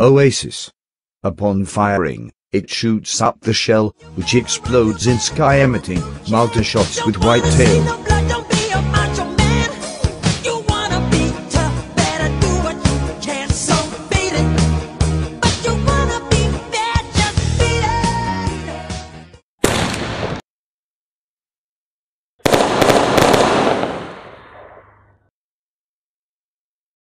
Oasis. Upon firing, it shoots up the shell, which explodes in sky emitting multi shots with white tail.